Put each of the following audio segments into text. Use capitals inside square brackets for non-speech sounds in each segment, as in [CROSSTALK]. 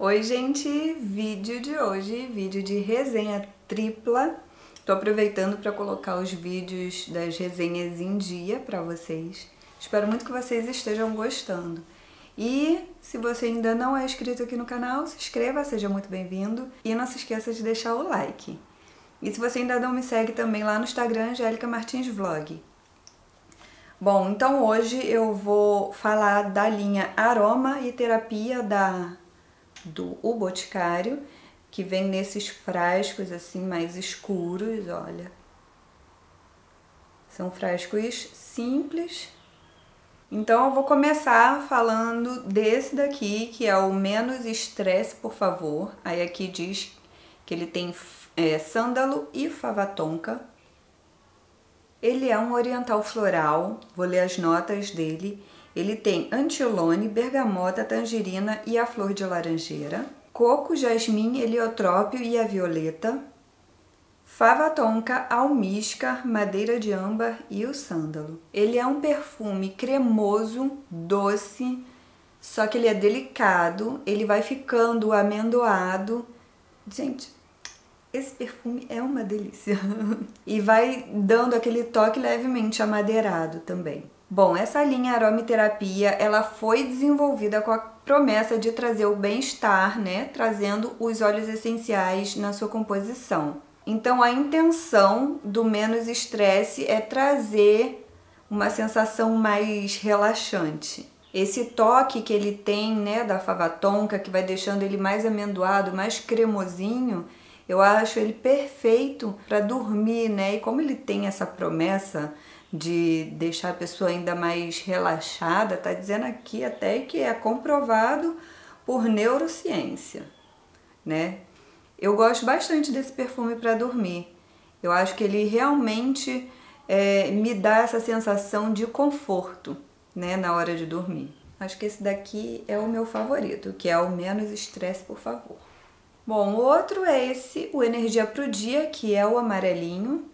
Oi gente, vídeo de hoje, vídeo de resenha tripla. Tô aproveitando para colocar os vídeos das resenhas em dia para vocês. Espero muito que vocês estejam gostando. E se você ainda não é inscrito aqui no canal, se inscreva, seja muito bem-vindo. E não se esqueça de deixar o like. E se você ainda não me segue também lá no Instagram, Angélica Martins Vlog. Bom, então hoje eu vou falar da linha Aroma e Terapia da do O Boticário, que vem nesses frascos assim mais escuros, olha. São frascos simples. Então eu vou começar falando desse daqui, que é o Menos Estresse, por favor. Aí aqui diz que ele tem é, sândalo e fava tonka. Ele é um oriental floral, vou ler as notas dele. Ele tem antilone, bergamota, tangerina e a flor de laranjeira, coco, jasmim, heliotrópio e a violeta, fava tonka, almíscar, madeira de âmbar e o sândalo. Ele é um perfume cremoso, doce, só que ele é delicado, ele vai ficando amendoado. Gente, esse perfume é uma delícia. [LAUGHS] e vai dando aquele toque levemente amadeirado também. Bom, essa linha aromaterapia, ela foi desenvolvida com a promessa de trazer o bem-estar, né? Trazendo os óleos essenciais na sua composição. Então, a intenção do menos estresse é trazer uma sensação mais relaxante. Esse toque que ele tem, né, da fava tonka, que vai deixando ele mais amendoado, mais cremosinho, eu acho ele perfeito para dormir, né? E como ele tem essa promessa de deixar a pessoa ainda mais relaxada, tá dizendo aqui até que é comprovado por neurociência, né? Eu gosto bastante desse perfume para dormir. Eu acho que ele realmente é, me dá essa sensação de conforto, né, na hora de dormir. Acho que esse daqui é o meu favorito, que é o menos estresse, por favor. Bom, o outro é esse, o Energia para o Dia, que é o amarelinho.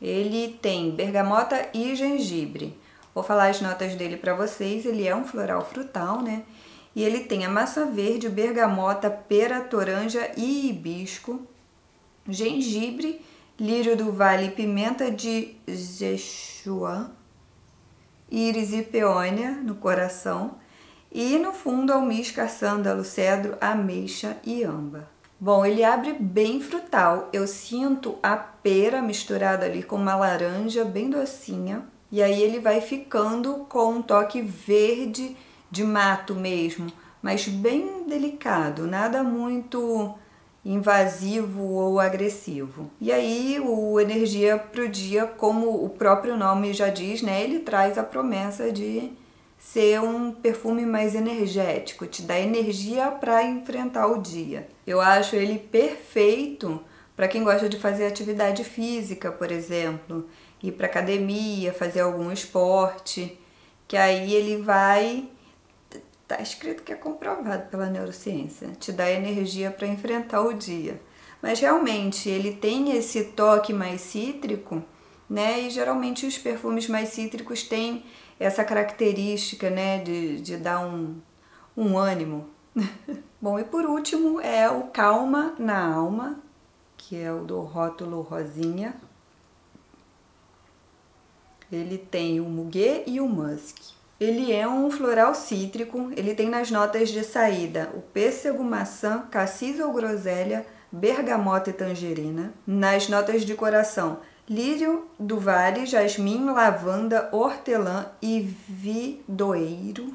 Ele tem bergamota e gengibre. Vou falar as notas dele para vocês. Ele é um floral frutal, né? E ele tem a massa verde, bergamota, pera, toranja e hibisco, gengibre, lírio do vale, pimenta de Sichuan, íris e peônia no coração e no fundo, almíscar, sândalo, cedro, ameixa e amba. Bom, ele abre bem frutal. Eu sinto a pera misturada ali com uma laranja bem docinha. E aí ele vai ficando com um toque verde de mato mesmo, mas bem delicado, nada muito invasivo ou agressivo. E aí o energia pro dia, como o próprio nome já diz, né, ele traz a promessa de ser um perfume mais energético, te dá energia para enfrentar o dia. Eu acho ele perfeito para quem gosta de fazer atividade física, por exemplo, ir para academia, fazer algum esporte, que aí ele vai tá escrito que é comprovado pela neurociência, te dá energia para enfrentar o dia. Mas realmente ele tem esse toque mais cítrico, né? E geralmente os perfumes mais cítricos têm essa característica né, de, de dar um, um ânimo. [LAUGHS] Bom, e por último é o Calma na Alma, que é o do rótulo rosinha. Ele tem o muguê e o musk. Ele é um floral cítrico, ele tem nas notas de saída o pêssego, maçã, cassis ou groselha, bergamota e tangerina. Nas notas de coração, lírio do vale, jasmim, lavanda, hortelã e vidoeiro.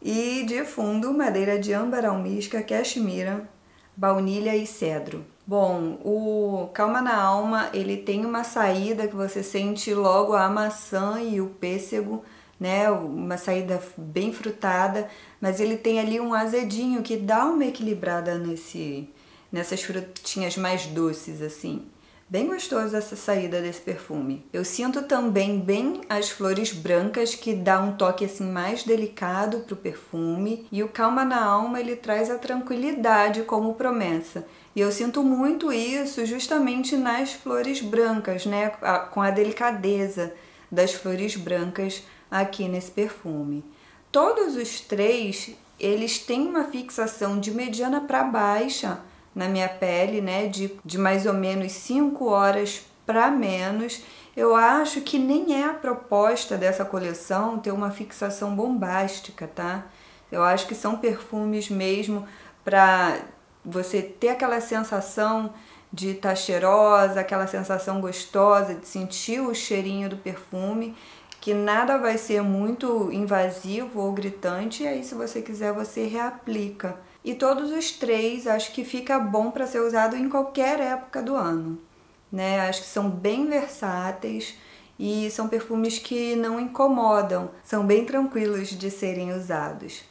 E de fundo, madeira de âmbar, almíscar, cachemira, baunilha e cedro. Bom, o Calma na Alma, ele tem uma saída que você sente logo a maçã e o pêssego, né? Uma saída bem frutada, mas ele tem ali um azedinho que dá uma equilibrada nesse, nessas frutinhas mais doces, assim. Bem gostoso essa saída desse perfume. Eu sinto também bem as flores brancas que dá um toque assim mais delicado pro perfume e o Calma na Alma ele traz a tranquilidade como promessa. E eu sinto muito isso justamente nas flores brancas, né, com a delicadeza das flores brancas aqui nesse perfume. Todos os três, eles têm uma fixação de mediana para baixa na minha pele, né, de, de mais ou menos 5 horas para menos. Eu acho que nem é a proposta dessa coleção ter uma fixação bombástica, tá? Eu acho que são perfumes mesmo para você ter aquela sensação de estar tá cheirosa, aquela sensação gostosa de sentir o cheirinho do perfume, que nada vai ser muito invasivo ou gritante, e aí se você quiser você reaplica. E todos os três acho que fica bom para ser usado em qualquer época do ano. Né? Acho que são bem versáteis e são perfumes que não incomodam, são bem tranquilos de serem usados.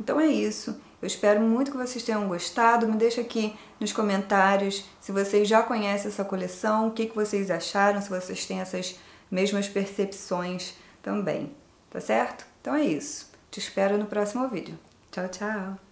Então é isso. Eu espero muito que vocês tenham gostado. Me deixa aqui nos comentários se vocês já conhecem essa coleção, o que, que vocês acharam, se vocês têm essas mesmas percepções também. Tá certo? Então é isso. Te espero no próximo vídeo. Tchau, tchau!